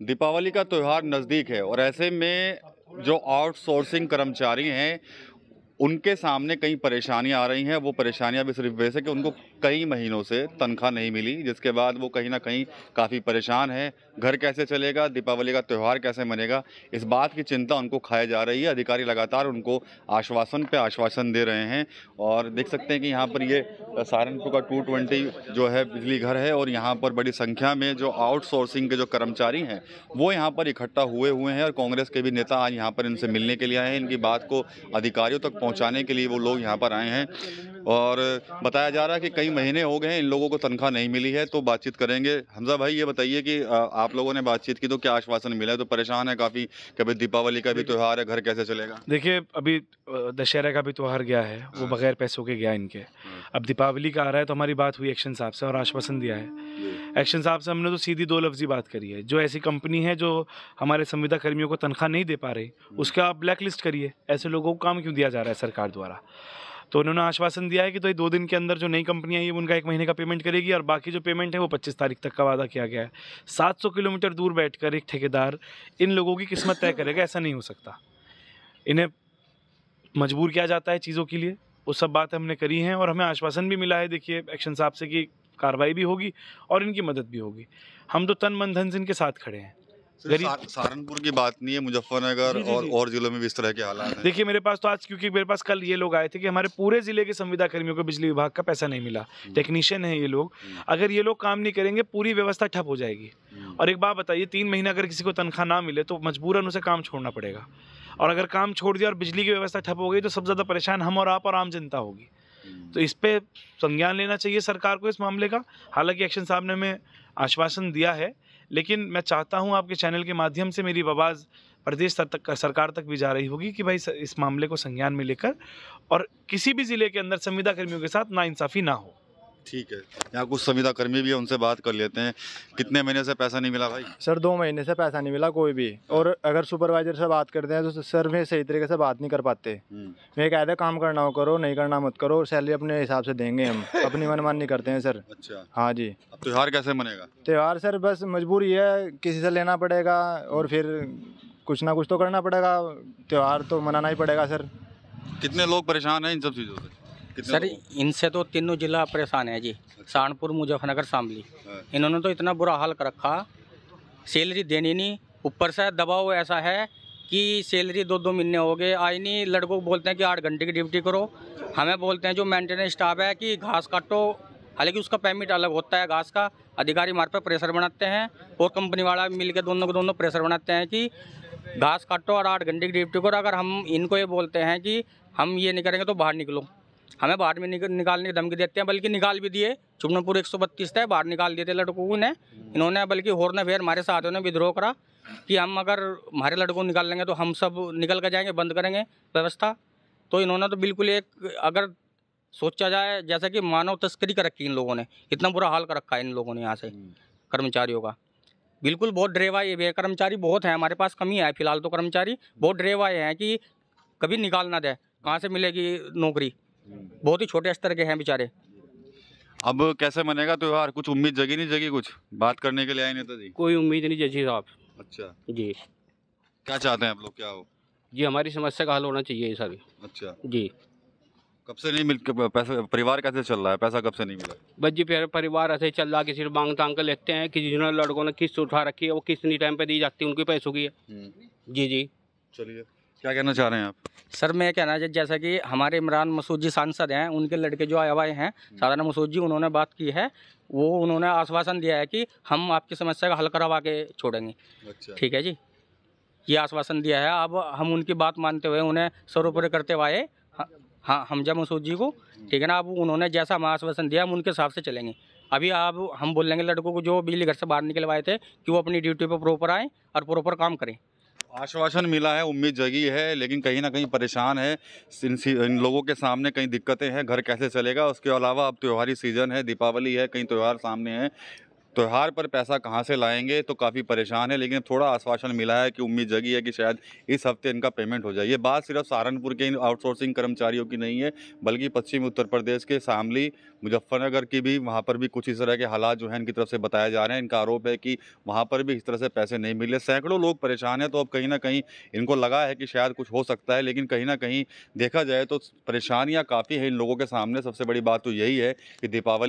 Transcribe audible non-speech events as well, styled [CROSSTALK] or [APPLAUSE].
दीपावली का त्यौहार नज़दीक है और ऐसे में जो आउटसोर्सिंग कर्मचारी हैं उनके सामने कई परेशानियाँ आ रही हैं। वो परेशानियाँ भी सिर्फ़ वैसे कि उनको कई महीनों से तनख्वाह नहीं मिली, जिसके बाद वो कहीं ना कहीं काफ़ी परेशान है। घर कैसे चलेगा, दीपावली का त्यौहार कैसे मनेगा, इस बात की चिंता उनको खाई जा रही है। अधिकारी लगातार उनको आश्वासन पे आश्वासन दे रहे हैं और देख सकते हैं कि यहाँ पर ये सहारनपुर का टू ट्वेंटी जो है बिजली घर है और यहाँ पर बड़ी संख्या में जो आउटसोर्सिंग के जो कर्मचारी हैं, वो यहाँ पर इकट्ठा हुए हुए हैं और कांग्रेस के भी नेता आज यहाँ पर इनसे मिलने के लिए आए हैं। इनकी बात को अधिकारियों तक पहुँचाने के लिए वो लोग यहाँ पर आए हैं। और बताया जा रहा है कि कई महीने हो गए हैं इन लोगों को तनख्वाह नहीं मिली है तो बातचीत करेंगे। हमजा भाई ये बताइए कि आप लोगों ने बातचीत की तो क्या आश्वासन मिला है? तो परेशान है काफ़ी कभी दीपावली का भी त्यौहार है घर कैसे चलेगा? देखिए अभी दशहरा का भी त्यौहार गया है वो हाँ। बगैर पैसों के गया इनके। हाँ। अब दीपावली का आ रहा है तो हमारी बात हुई एक्शन साहब से और आश्वासन दिया है। एक्शन साहब से हमने तो सीधी दो लफ्जी बात करी है। जो ऐसी कंपनी है जो हमारे संविदा कर्मियों को तनख्वाह नहीं दे पा रही हाँ। उसका आप ब्लैक लिस्ट करिए। ऐसे लोगों को काम क्यों दिया जा रहा है सरकार द्वारा? तो उन्होंने आश्वासन दिया है कि तो ये दो दिन के अंदर जो नई कंपनियाँ है उनका एक महीने का पेमेंट करेगी और बाकी जो पेमेंट है वो पच्चीस तारीख तक का वादा किया गया है। सात सौ किलोमीटर दूर बैठकर एक ठेकेदार इन लोगों की किस्मत तय करेगा, ऐसा नहीं हो सकता। इन्हें मजबूर किया जाता है चीज़ों के लिए, वो सब बात हमने करी हैं और हमें आश्वासन भी मिला है, देखिए एक्शन साहब से कि कार्रवाई भी होगी और इनकी मदद भी होगी। हम तो तन मन धन से इनके साथ खड़े हैं। सहारनपुर की बात नहीं है मुजफ्फरनगर और और जिलों में भी इस तरह के हालात हैं। देखिए मेरे पास तो आज क्योंकि मेरे पास कल ये लोग आए थे कि हमारे पूरे ज़िले के संविदा कर्मियों को बिजली विभाग का पैसा नहीं मिला। Technician hmm. है ये लोग। हम्म। अगर ये लोग काम नहीं करेंगे पूरी व्यवस्था ठप हो जाएगी। हम्म। और एक बात बताइए तीन महीना अगर किसी को तनख्वाह ना मिले तो मजबूरन उसे काम छोड़ना पड़ेगा। और अगर काम छोड़ दिया और बिजली की व्यवस्था ठप हो गई तो सबसे ज़्यादा परेशान हम और आप और आम जनता होगी। तो इस पर संज्ञान लेना चाहिए सरकार को इस मामले का। हालाँकि एक्शन साहब ने हमें आश्वासन दिया है, लेकिन मैं चाहता हूँ आपके चैनल के माध्यम से मेरी आवाज़ प्रदेश तक, सरकार तक भी जा रही होगी कि भाई इस मामले को संज्ञान में लेकर और किसी भी ज़िले के अंदर संविदा कर्मियों के साथ नाइंसाफ़ी ना हो। ठीक है। यहाँ कुछ संविदा कर्मी भी है उनसे बात कर लेते हैं। कितने महीने से पैसा नहीं मिला भाई? सर दो महीने से पैसा नहीं मिला कोई भी। और अगर सुपरवाइजर से बात करते हैं तो सर में सही तरीके से बात नहीं कर पाते। हम्म। मैं कहते काम करना हो करो नहीं करना मत करो सैलरी अपने हिसाब से देंगे हम। [LAUGHS] अपनी मनमान करते हैं सर। अच्छा। हाँ जी। त्यौहार कैसे मनेगा त्यौहार सर बस मजबूरी है किसी से लेना पड़ेगा और फिर कुछ ना कुछ तो करना पड़ेगा। त्यौहार तो मनाना ही पड़ेगा सर। कितने लोग परेशान हैं इन सब चीज़ों से? सर इनसे तो तीनों जिला परेशान है जी। सहारनपुर मुजफ्फरनगर शामली। हाँ। इन्होंने तो इतना बुरा हाल कर रखा। सैलरी देनी नहीं। ऊपर से दबाव ऐसा है कि सैलरी दो दो महीने हो गए। आई नहीं लड़कों को बोलते हैं कि आठ घंटे की ड्यूटी करो। हमें बोलते हैं जो मेंटेनेंस स्टाफ है कि घास काटो। हालाँकि उसका पेमेंट अलग होता है घास का। अधिकारी हमारे पर प्रेशर बनाते हैं और कंपनी वाला मिल के दोनों को दोनों प्रेशर बनाते हैं कि घास काटो और आठ घंटे की ड्यूटी करो। अगर हम इनको ये बोलते हैं कि हम ये नहीं करेंगे तो बाहर निकलो। हमें बाहर में निकालने की धमकी देते हैं बल्कि निकाल भी दिए। चुपनपुर एक सौ बत्तीस था बाहर निकाल दिए थे लड़कों ने इन्होंने बल्कि होर ने फिर हमारे साथियों ने विद्रोह करा कि हम अगर हमारे लड़कों को निकाल लेंगे तो हम सब निकल कर जाएँगे बंद करेंगे व्यवस्था। तो इन्होंने तो बिल्कुल एक अगर सोचा जाए जैसा कि मानव तस्करी कर रखी इन लोगों ने इतना बुरा हाल कर रखा है इन लोगों ने यहाँ से कर्मचारियों का। बिल्कुल बहुत ड्रेवा ये कर्मचारी बहुत हैं हमारे पास कमी है फ़िलहाल तो कर्मचारी। बहुत ड्रेवा हैं कि कभी निकाल ना दे कहाँ से मिलेगी नौकरी? बहुत ही छोटे स्तर के हैं बेचारे। अब कैसे मनेगा त्यौहार? कुछ उम्मीद जगी नहीं जगी कुछ? बात करने के लिए आए नेता जी कोई उम्मीद नहीं जजी साहब। अच्छा। जी। क्या चाहते हैं आप लोग? क्या हो? जी हमारी समस्या का हल होना चाहिए सर। अच्छा। जी। कब से नहीं मिल पैसा परिवार कैसे चल रहा है? पैसा कब से नहीं मिला? बस जी फिर परिवार ऐसे चल रहा है किसी मांग तांग कर लेते हैं कि जिन्होंने लड़कों ने किस्त उठा रखी है वो किस्त नहीं टाइम पे दी जाती है उनके पैसों की। है हम्म। जी जी। चलिए। क्या कहना चाह रहे हैं आप? सर मैं कहना चाहिए जैसा कि हमारे इमरान मसूद जी सांसद हैं उनके लड़के जो आए हुए हैं साधारण मसूद जी उन्होंने बात की है। वो उन्होंने आश्वासन दिया है कि हम आपकी समस्या का हल करवा के छोड़ेंगे। अच्छा। ठीक है जी? ये आश्वासन दिया है। अब हम उनकी बात मानते हुए उन्हें सरोपर करते हुए हाँ हमजा मसूद जी को। ठीक है ना? अब उन्होंने जैसा हमें आश्वासन दिया हम उनके हिसाब से चलेंगे। अभी आप हम बोल लेंगे लड़कों को जो बिजली घर से बाहर निकलवाए थे कि वो अपनी ड्यूटी पर प्रॉपर आएँ और प्रॉपर काम करें। आश्वासन मिला है उम्मीद जगी है लेकिन कहीं ना कहीं परेशान है। इन, इन लोगों के सामने कई दिक्कतें हैं घर कैसे चलेगा? उसके अलावा अब त्योहारी सीज़न है दीपावली है कई त्यौहार सामने हैं। त्यौहार पर पैसा कहाँ से लाएँगे? तो काफ़ी परेशान है, लेकिन थोड़ा आश्वासन मिला है कि उम्मीद जगी है कि शायद इस हफ़्ते इनका पेमेंट हो जाए। ये बात सिर्फ़ सहारनपुर के इन आउटसोर्सिंग कर्मचारियों की नहीं है, बल्कि पश्चिमी उत्तर प्रदेश के शामली, मुजफ्फरनगर की भी, वहाँ पर भी कुछ इस तरह के हालात जो हैं इनकी तरफ़ से बताए जा रहे हैं। इनका आरोप है कि वहाँ पर भी इस तरह से पैसे नहीं मिले। सैकड़ों लोग परेशान हैं तो अब कहीं ना कहीं इनको लगा है कि शायद कुछ हो सकता है, लेकिन कहीं ना कहीं देखा जाए तो परेशानियाँ काफ़ी हैं इन लोगों के सामने। सबसे बड़ी बात तो यही है कि दीपावली